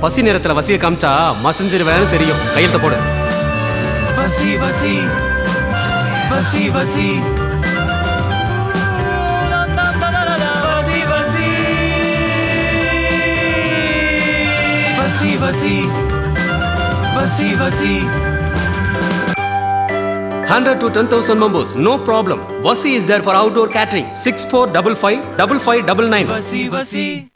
பசி நேரத்துல வசிய காமிச்சா மசஞ்சிருவேன்னு தெரியும். கையெழுத்த போடு. வசி வசி. வசி வசி. வசி வசி. வசி வசி. Hundred to ten thousand members no problem வசி is there for outdoor catering six four double five double five double nine வசி வசி.